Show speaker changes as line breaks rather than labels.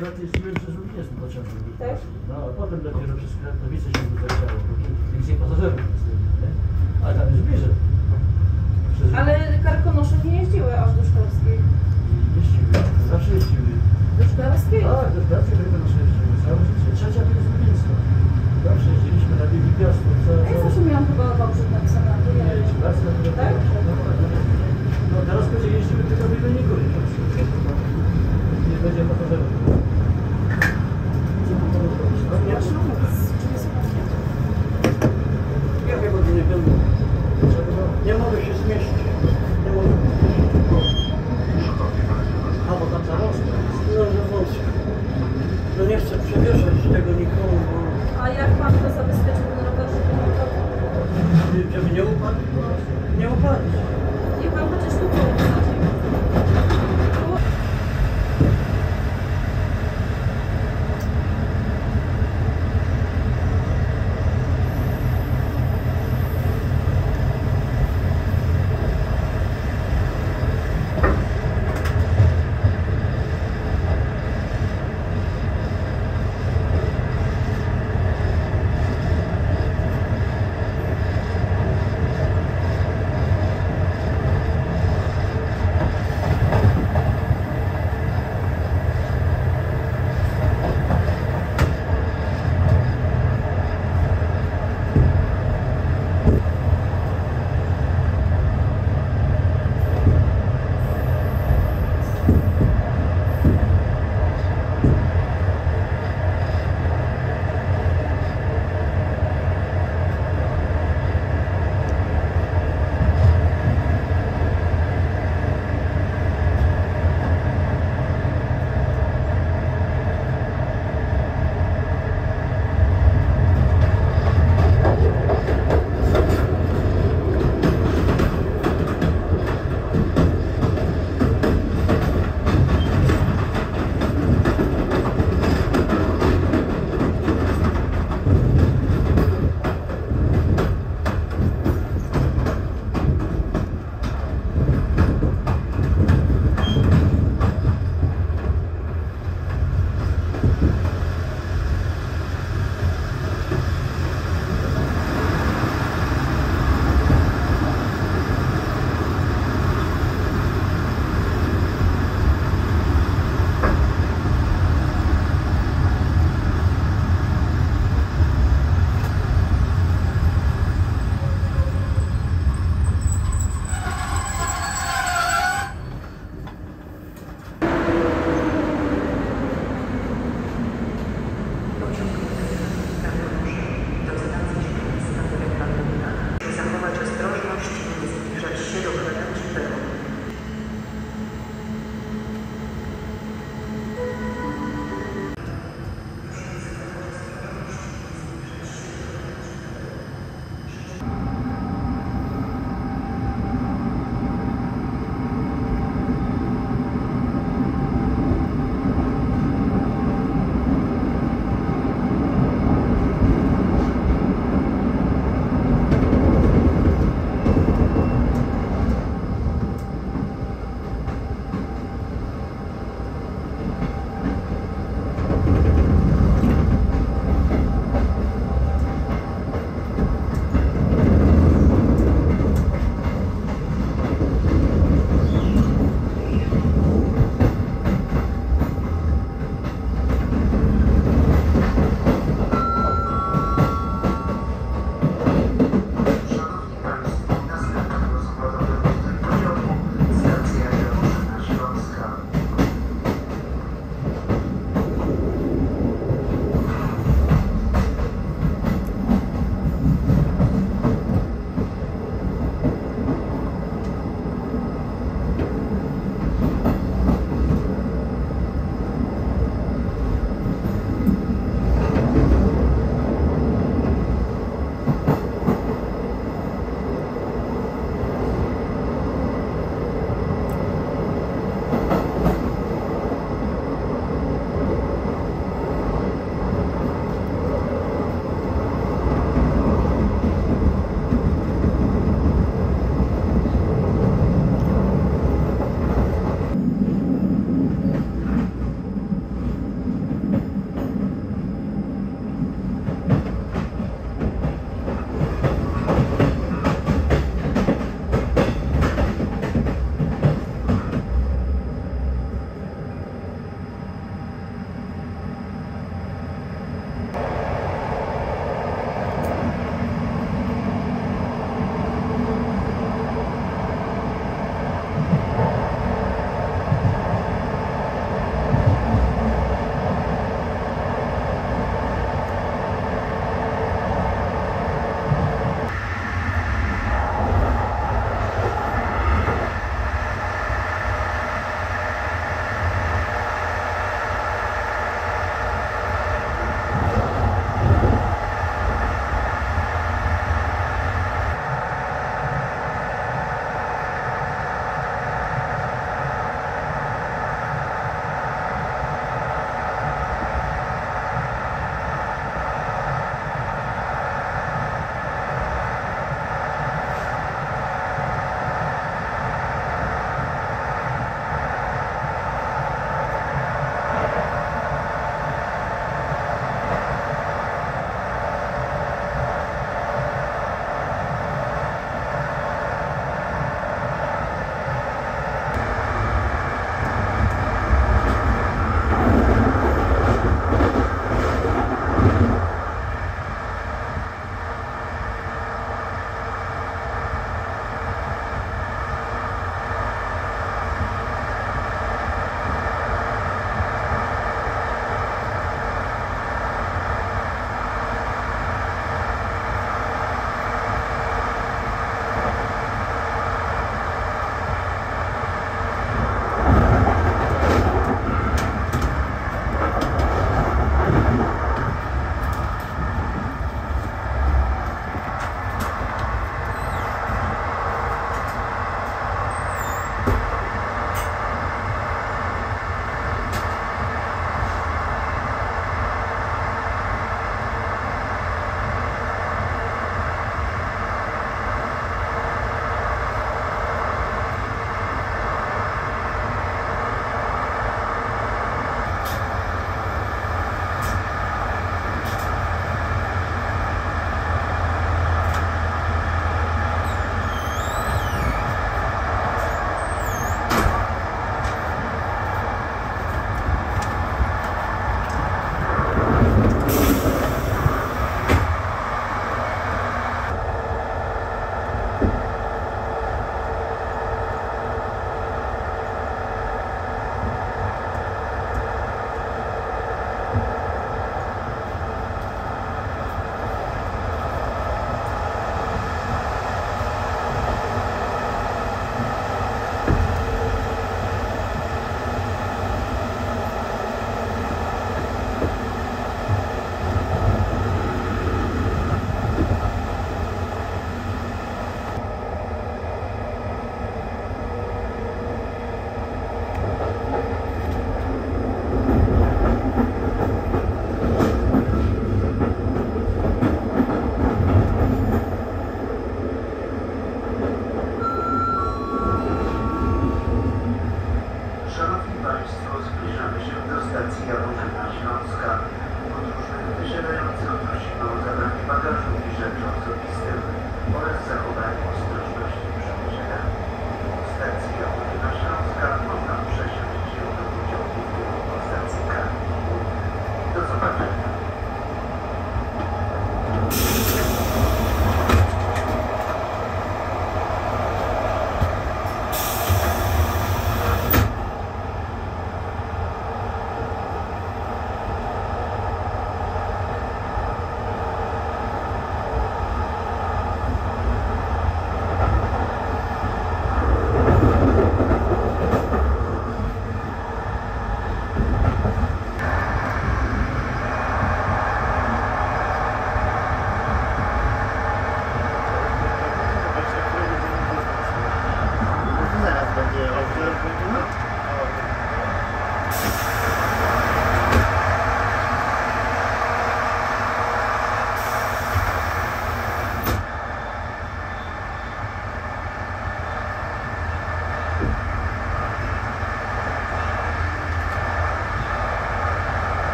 30